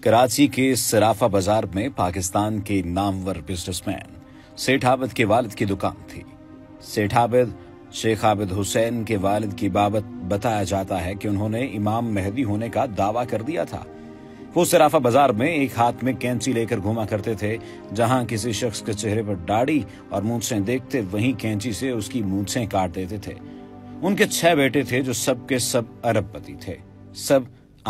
کراچی کے سرافہ بازار میں پاکستان کے نامور بزنس مین سیٹھ عابد کے والد کی دکان تھی۔ سیٹھ عابد، شیخ عابد حسین کے والد کی بابت بتایا جاتا ہے کہ انہوں نے امام مہدی ہونے کا دعویٰ کر دیا تھا۔ وہ سرافہ بازار میں ایک ہاتھ میں کینچی لے کر گھوما کرتے تھے، جہاں کسی شخص کے چہرے پر ڈاڑی اور مونچھیں دیکھتے وہیں کینچی سے اس کی مونچھیں کاٹ دیتے تھے۔ ان کے چھ بیٹے تھے جو سب کے سب ارب پتی تھے۔ سب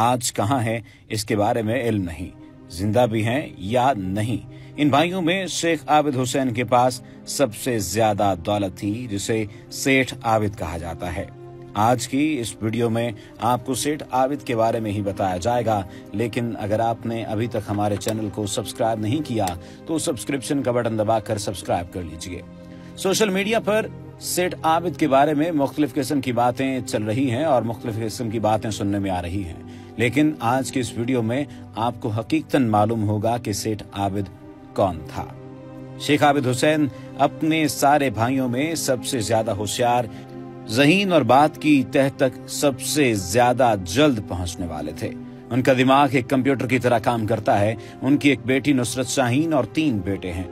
آج کہاں ہیں، اس کے بارے میں علم نہیں، زندہ بھی ہیں یا نہیں۔ ان بھائیوں میں شیخ عابد حسین کے پاس سب سے زیادہ دولت تھی، جسے سیٹھ عابد کہا جاتا ہے۔ آج کی اس ویڈیو میں آپ کو سیٹ عابد کے بارے میں ہی بتایا جائے گا، لیکن اگر آپ نے ابھی تک ہمارے چینل کو سبسکرائب نہیں کیا، تو سبسکرپشن کا بٹن دبا کر سبسکرائب کر لیجیے۔ سوشل میڈیا پر سیٹ عابد کے بارے میں مختلف قسم کی باتیں چل رہی ہیں اور مختلف قسم کی باتیں سننے میں آ رہی ہیں۔ لیکن آج کی اس ویڈیو میں آپ کو حقیقتاً معلوم ہوگا کہ سیٹھ عابد کون تھا۔ شیخ عابد حسین اپنے سارے بھائیوں میں سب سے زیادہ ہوشیار، ذہین اور بات کی تہ تک سب سے زیادہ جلد پہنچنے والے تھے۔ ان کا دماغ ایک کمپیوٹر کی طرح کام کرتا ہے۔ ان کی ایک بیٹی نصرت شاہین اور تین بیٹے ہیں۔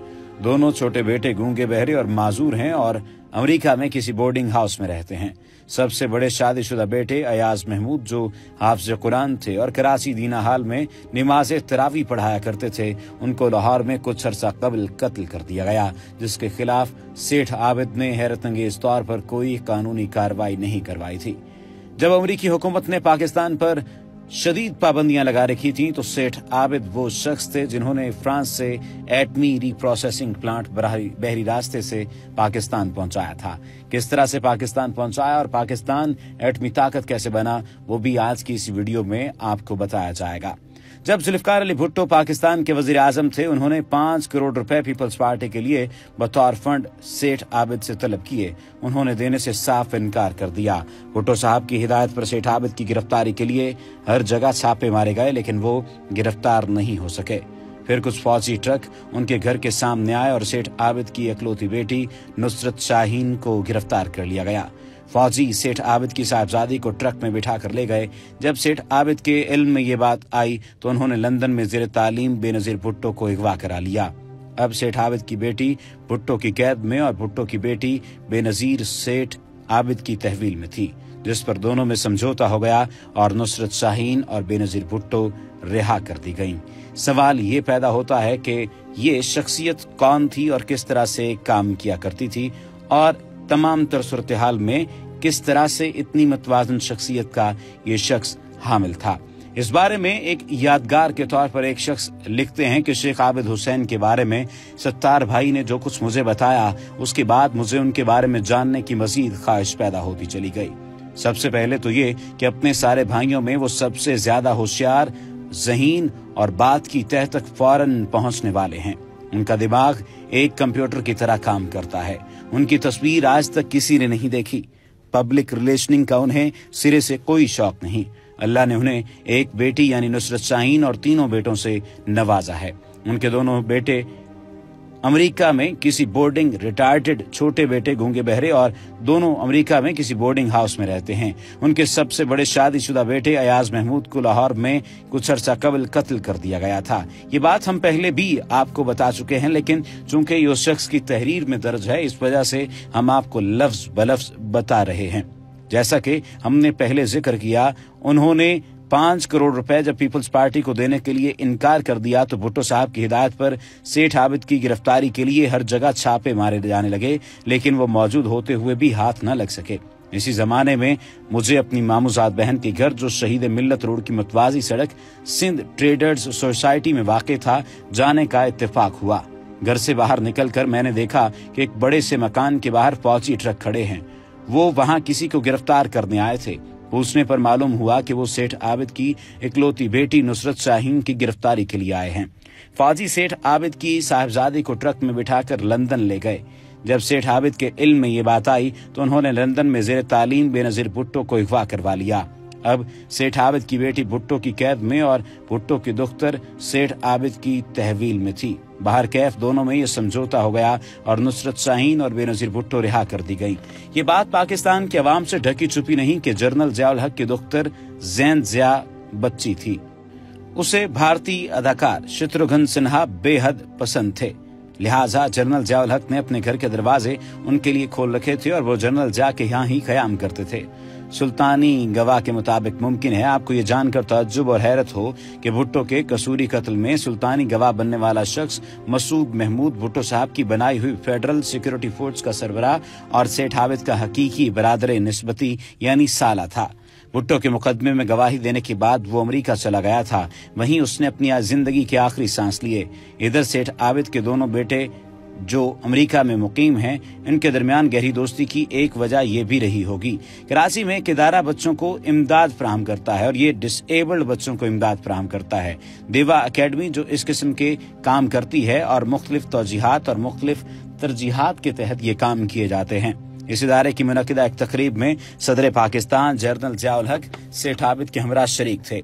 دونوں چھوٹے بیٹے گونگے بہرے اور معذور ہیں اور امریکہ میں کسی بورڈنگ ہاؤس میں رہتے ہیں۔ سب سے بڑے شادی شدہ بیٹے ایاز محمود جو حافظ قرآن تھے اور کراچی دینا حال میں نماز تراوی پڑھایا کرتے تھے، ان کو لاہور میں کچھ عرصہ قبل قتل کر دیا گیا، جس کے خلاف سیٹھ عابد نے حیرت انگیز طور پر کوئی قانونی کاروائی نہیں کروائی تھی۔ جب امریکی حکومت نے پاکستان پر شدید پابندیاں لگا رکھی تھیں تو سیٹھ عابد وہ شخص تھے جنہوں نے فرانس سے ایٹمی ری پروسیسنگ پلانٹ بحری راستے سے پاکستان پہنچایا تھا۔ کس طرح سے پاکستان پہنچایا اور پاکستان ایٹمی طاقت کیسے بنا وہ بھی آج کی اس ویڈیو میں آپ کو بتایا جائے گا۔ جب ذوالفقار علی بھٹو پاکستان کے وزیر اعظم تھے، انہوں نے پانچ کروڑ روپے پیپلز پارٹی کے لیے بطور فنڈ سیٹھ عابد سے طلب کیے۔ انہوں نے دینے سے صاف انکار کر دیا۔ بھٹو صاحب کی ہدایت پر سیٹھ عابد کی گرفتاری کے لیے ہر جگہ چھاپے مارے گئے، لیکن وہ گرفتار نہیں ہو سکے۔ پھر کچھ فوجی ٹرک ان کے گھر کے سامنے آئے اور سیٹھ عابد کی اکلوتی بیٹی نصرت شاہین کو گرفتار کر لیا گیا۔ فوجی سیٹھ عابد کی صاحبزادی کو ٹرک میں بٹھا کر لے گئے۔ جب سیٹھ عابد کے علم میں یہ بات آئی تو انہوں نے لندن میں زیر تعلیم بے نظیر بھٹو کو اغوا کرا لیا۔ اب سیٹھ عابد کی بیٹی بھٹو کی قید میں اور بھٹو کی بیٹی بے نظیر سیٹھ عابد کی تحویل میں تھی، جس پر دونوں میں سمجھوتا ہو گیا اور نصرت شاہین اور بے نظیر بھٹو رہا کر دی گئیں۔ سوال یہ پیدا ہوتا ہے کہ یہ شخصیت کون تھی اور کس طرح سے کام کیا کرتی تھی اور تمام تر صورتحال میں کس طرح سے اتنی متوازن شخصیت کا یہ شخص حامل تھا۔ اس بارے میں ایک یادگار کے طور پر ایک شخص لکھتے ہیں کہ شیخ عابد حسین کے بارے میں ستار بھائی نے جو کچھ مجھے بتایا، اس کے بعد مجھے ان کے بارے میں جاننے کی مزید خواہش پیدا ہوتی چلی گئی۔ سب سے پہلے تو یہ کہ اپنے سارے بھائیوں میں وہ سب سے زیادہ ہوشیار، ذہین اور بات کی تہ تک فوراً پہنچنے والے ہیں۔ ان کا دماغ ایک کمپیوٹر کی طرح کام کرتا ہے۔ ان کی تصویر آج تک کسی نے نہیں دیکھی۔ پبلک ریلیشننگ کا انہیں سرے سے کوئی شوق نہیں۔ اللہ نے انہیں ایک بیٹی یعنی نصرت شاہین اور تینوں بیٹوں سے نوازا ہے۔ ان کے دونوں بیٹے امریکہ میں کسی بورڈنگ ریٹائرڈ چھوٹے بیٹے گونگے بہرے اور دونوں امریکہ میں کسی بورڈنگ ہاؤس میں رہتے ہیں۔ ان کے سب سے بڑے شادی شدہ بیٹے ایاز محمود کو لاہور میں کچھ عرصہ قبل قتل کر دیا گیا تھا۔ یہ بات ہم پہلے بھی آپ کو بتا چکے ہیں، لیکن چونکہ یہ شخص کی تحریر میں درج ہے، اس وجہ سے ہم آپ کو لفظ بلفظ بتا رہے ہیں۔ جیسا کہ ہم نے پہلے ذکر کیا، انہوں نے پانچ کروڑ روپے جب پیپلز پارٹی کو دینے کے لیے انکار کر دیا تو بھٹو صاحب کی ہدایت پر سیٹھ عابد کی گرفتاری کے لیے ہر جگہ چھاپے مارے جانے لگے، لیکن وہ موجود ہوتے ہوئے بھی ہاتھ نہ لگ سکے۔ اسی زمانے میں مجھے اپنی ماموزاد بہن کے گھر جو شہید ملت روڈ کی متوازی سڑک سندھ ٹریڈرز سوسائٹی میں واقع تھا، جانے کا اتفاق ہوا۔ گھر سے باہر نکل کر میں نے دیکھا کہ ایک بڑے سے مکان کے باہر پہنچی ٹرک کھڑے ہیں۔ وہ وہاں کسی کو گرفتار کرنے آئے تھے۔ پوچھنے پر معلوم ہوا کہ وہ سیٹھ عابد کی اکلوتی بیٹی نصرت شاہین کی گرفتاری کے لیے آئے ہیں۔ فاضی سیٹھ عابد کی صاحبزادی کو ٹرک میں بٹھا کر لندن لے گئے۔ جب سیٹھ عابد کے علم میں یہ بات آئی تو انہوں نے لندن میں زیر تعلیم بے نظیر بھٹو کو اغوا کروا لیا۔ اب سیٹھ عابد کی بیٹی بھٹو کی قید میں اور بھٹو کی دختر سیٹھ عابد کی تحویل میں تھی۔ باہر کیف دونوں میں یہ سمجھوتا ہو گیا اور نصرت شاہین اور بے نظیر بھٹو رہا کر دی گئی یہ بات پاکستان کے عوام سے ڈھکی چھپی نہیں کہ جرنل ضیاء الحق کی دختر زین ضیاء بچی تھی۔ اسے بھارتی اداکار شتروگھن سنہا بے حد پسند تھے۔ لہٰذا جنرل ضیاء الحق نے اپنے گھر کے دروازے ان کے لیے کھول رکھے تھے اور وہ جنرل جا کے یہاں ہی قیام کرتے تھے۔ سلطانی گواہ کے مطابق ممکن ہے آپ کو یہ جان کر تعجب اور حیرت ہو کہ بھٹو کے قصوری قتل میں سلطانی گواہ بننے والا شخص مسعود محمود بھٹو صاحب کی بنائی ہوئی فیڈرل سیکیورٹی فورس کا سربراہ اور سیٹ حاوت کا حقیقی برادر نسبتی یعنی سالہ تھا۔ بھٹو کے مقدمے میں گواہی دینے کے بعد وہ امریکہ چلا گیا تھا۔ وہیں اس نے اپنی زندگی کے آخری سانس لیے۔ ادھر سیٹ عابد کے دونوں بیٹے جو امریکہ میں مقیم ہیں، ان کے درمیان گہری دوستی کی ایک وجہ یہ بھی رہی ہوگی۔ کراچی میں کدارہ بچوں کو امداد فراہم کرتا ہے اور یہ ڈس ایبلڈ بچوں کو امداد فراہم کرتا ہے۔ دیوا اکیڈمی جو اس قسم کے کام کرتی ہے اور مختلف توجیحات اور مختلف ترجیحات کے تحت یہ کام کیے جاتے ہیں۔ اس ادارے کی منعقدہ ایک تقریب میں صدر پاکستان جنرل ضیاء الحق سیٹھ عابد کے ہمراہ شریک تھے۔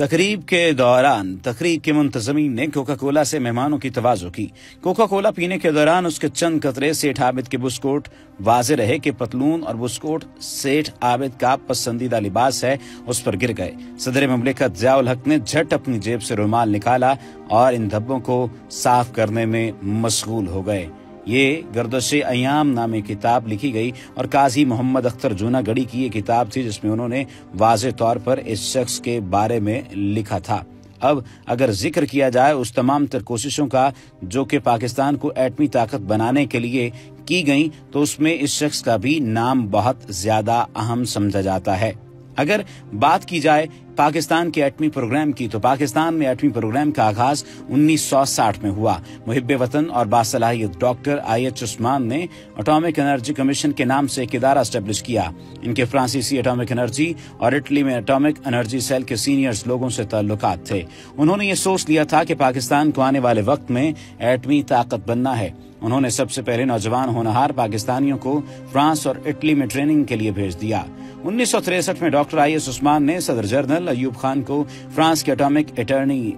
تقریب کے دوران، تقریب کے منتظمین نے کوکا کولا سے مہمانوں کی توازو کی۔ کوکا کولا پینے کے دوران اس کے چند قطرے سیٹھ عابد کے بسکوٹ۔ واضح رہے کہ پتلون اور بسکوٹ سیٹھ عابد کا پسندیدہ لباس ہے، اس پر گر گئے۔ صدر مملکت ضیاء الحق نے جھٹ اپنی جیب سے رومال نکالا اور ان دھبوں کو صاف کرنے میں مشغول ہو گئے۔ یہ گردش ایام نامی کتاب لکھی گئی اور قاضی محمد اختر جونا گڑی کی یہ کتاب تھی جس میں انہوں نے واضح طور پر اس شخص کے بارے میں لکھا تھا۔ اب اگر ذکر کیا جائے اس تمام تر کوششوں کا جو کہ پاکستان کو ایٹمی طاقت بنانے کے لیے کی گئیں، تو اس میں اس شخص کا بھی نام بہت زیادہ اہم سمجھا جاتا ہے۔ اگر بات کی جائے پاکستان کے ایٹمی پروگرام کی، تو پاکستان میں ایٹمی پروگرام کا آغاز انیس سو ساٹھ میں ہوا۔ محب وطن اور باصلاحیت ڈاکٹر آئی ایچ عثمان نے اٹامک انرجی کمیشن کے نام سے ایک ادارہ اسٹیبلش کیا۔ ان کے فرانسیسی اٹامک انرجی اور اٹلی میں اٹامک انرجی سیل کے سینئرز لوگوں سے تعلقات تھے۔ انہوں نے یہ سوچ لیا تھا کہ پاکستان کو آنے والے وقت میں ایٹمی طاقت بننا ہے۔ انہوں نے سب سے پہلے نوجوان ہونہار پاکستانیوں کو فرانس اور اٹلی میں ٹریننگ کے لیے بھیج دیا۔ انیس سو تریسٹھ میں ڈاکٹر آئی ایس عثمان نے صدر جنرل ایوب خان کو فرانس کے atomic attorney,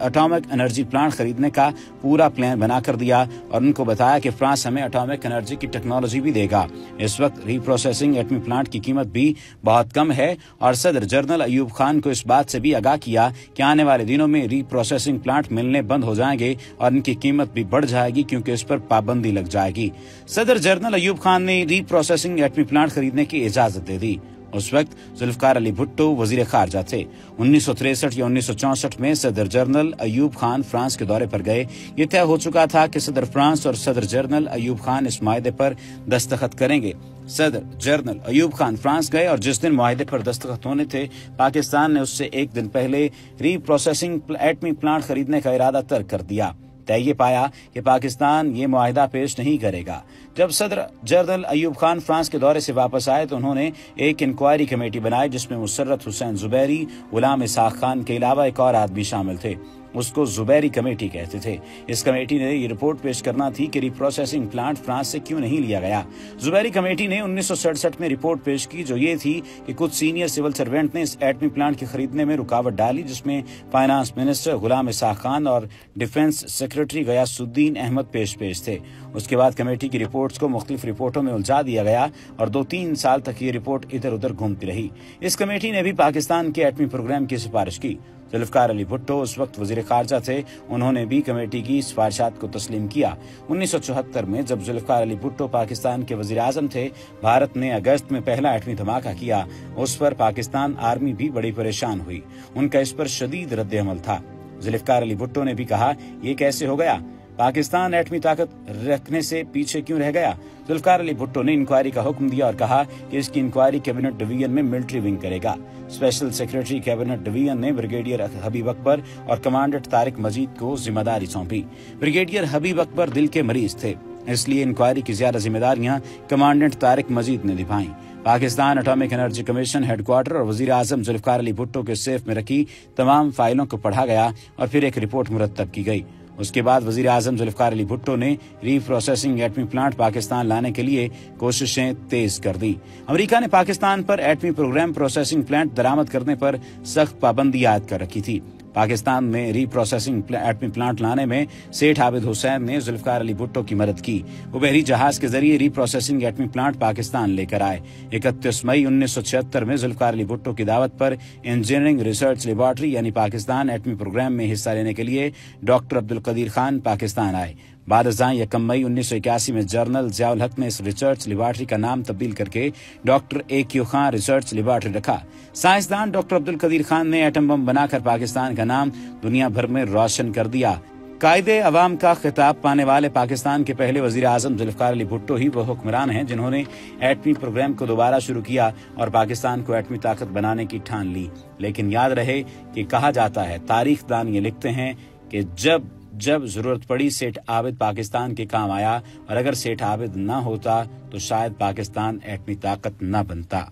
atomic energy plant خریدنے کا پورا پلان بنا کر دیا اور ان کو بتایا کہ فرانس ہمیں اٹامک انرجی کی ٹیکنالوجی بھی دے گا۔ اس وقت ری پروسیسنگ ایٹمی پلانٹ کی قیمت بھی بہت کم ہے اور صدر جنرل ایوب خان کو اس بات سے بھی آگاہ کیا کہ آنے والے دنوں میں ری پروسیسنگ پلانٹ ملنے بند ہو جائیں گے اور ان کی قیمت بھی بڑھ جائے گی کیونکہ اس پر پابندی لگ جائے گی۔ صدر جنرل ایوب خان نے ری پروسیسنگ ایٹمی پلانٹ خریدنے کی اجازت دے دی۔ اس وقت ذوالفقار علی بھٹو وزیر خارجہ تھے۔ انیس سو تریسٹھ یا انیس سو چونسٹھ میں صدر جنرل ایوب خان فرانس کے دورے پر گئے۔ یہ طے ہو چکا تھا کہ صدر فرانس اور صدر جنرل ایوب خان اس معاہدے پر دستخط کریں گے۔ صدر جنرل ایوب خان فرانس گئے اور جس دن معاہدے پر دستخط ہونے تھے، پاکستان نے اس سے ایک دن پہلے ری پروسیسنگ ایٹمی پلانٹ خریدنے کا ارادہ ترک کر دیا۔ طے یہ پایا کہ پاکستان یہ معاہدہ پیش نہیں کرے گا۔ جب صدر جنرل ایوب خان فرانس کے دورے سے واپس آئے تو انہوں نے ایک انکوائری کمیٹی بنائی جس میں مسرت حسین زبیری، غلام اساق خان کے علاوہ ایک اور آدمی شامل تھے۔ اس کو زبیری کمیٹی کہتے تھے۔ اس کمیٹی نے یہ رپورٹ پیش کرنا تھی کہ ری پروسیسنگ پلانٹ فرانس سے کیوں نہیں لیا گیا۔ زبیری کمیٹی نے انیس سو سڑسٹھ میں رپورٹ پیش کی جو یہ تھی کہ کچھ سینئر سول سروینٹ نے اس ایٹمی پلانٹ کے خریدنے میں رکاوٹ ڈالی جس میں فائنانس منسٹر غلام اساق خان اور ڈیفنس سیکرٹری غیاس الدین احمد پیش پیش تھے۔ اس کے بعد کمیٹی کی رپورٹس کو مختلف رپورٹوں میں الجھا دیا گیا اور دو تین سال تک یہ رپورٹ ادھر ادھر گھومتی رہی۔ اس کمیٹی نے بھی پاکستان کے ایٹمی پروگرام کی سفارش کی۔ ذوالفقار علی بھٹو اس وقت وزیر خارجہ تھے۔ انہوں نے بھی کمیٹی کی سفارشات کو تسلیم کیا۔ انیس سو چوہتر میں جب ذوالفقار علی بھٹو پاکستان کے وزیر اعظم تھے، بھارت نے اگست میں پہلا ایٹمی دھماکہ کیا۔ اس پر پاکستان آرمی بھی بڑی پریشان ہوئی۔ ان کا اس پر شدید رد عمل تھا۔ ذوالفقار علی بھٹو نے بھی کہا، یہ کیسے ہو گیا؟ پاکستان ایٹمی طاقت رکھنے سے پیچھے کیوں رہ گیا؟ ذوالفقار علی بھٹو نے انکوائری کا حکم دیا اور کہا کہ اس کی انکوائری کیبنٹ ڈویژن میں ملٹری ونگ کرے گا۔ اسپیشل سیکرٹری کیبنٹ ڈویژن نے بریگیڈیئر حبیب اکبر اور کمانڈنٹ طارق مجید کو ذمہ داری سونپی۔ بریگیڈیئر حبیب اکبر دل کے مریض تھے، اس لیے انکوائری کی زیادہ ذمہ داریاں کمانڈنٹ طارق مجید نے نبھائیں۔ Pakistan atomic energy commission headquarter اور وزیر اعظم ذوالفقار علی بھٹو کے سیف میں رکھی تمام فائلوں کو پڑھا گیا اور پھر ایک رپورٹ مرتب کی گئی۔ اس کے بعد وزیر اعظم ذوالفقار علی بھٹو نے ری پروسیسنگ ایٹمی پلانٹ پاکستان لانے کے لیے کوششیں تیز کر دی امریکہ نے پاکستان پر ایٹمی پروگرام پروسیسنگ پلانٹ درامد کرنے پر سخت پابندی عائد کر رکھی تھی۔ پاکستان میں ری پروسیسنگ ایٹمی پلانٹ لانے میں سیٹھ عابد حسین نے ذوالفقار علی بھٹو کی مدد کی۔ وہ بحری جہاز کے ذریعے ری پروسیسنگ ایٹمی پلانٹ پاکستان لے کر آئے۔ اکتیس مئی انیس سو چھہتر میں ذوالفقار علی بھٹو کی دعوت پر انجینئرنگ ریسرچ لیبارٹری یعنی پاکستان ایٹمی پروگرام میں حصہ لینے کے لیے ڈاکٹر عبد القدیر خان پاکستان آئے۔ بعد ازاں یکم مئی انیس سو اکیاسی میں جرنل ضیاء الحق نے اس ریسرچ لیبارٹری کا نام تبدیل کر کے doctor A Q Khan research laboratory رکھا۔ سائنسدان ڈاکٹر عبد القدیر خان نے ایٹم بم بنا کر پاکستان کا نام دنیا بھر میں روشن کر دیا۔ قائد عوام کا خطاب پانے والے پاکستان کے پہلے وزیر اعظم ذوالفقار علی بھٹو ہی وہ حکمران ہیں جنہوں نے ایٹمی پروگرام کو دوبارہ شروع کیا اور پاکستان کو ایٹمی طاقت بنانے کی ٹھان لی۔ لیکن یاد رہے کہ کہا جاتا ہے، تاریخ دان یہ لکھتے ہیں کہ جب جب ضرورت پڑی سیٹ عابد پاکستان کے کام آیا اور اگر سیٹ عابد نہ ہوتا تو شاید پاکستان ایٹمی طاقت نہ بنتا۔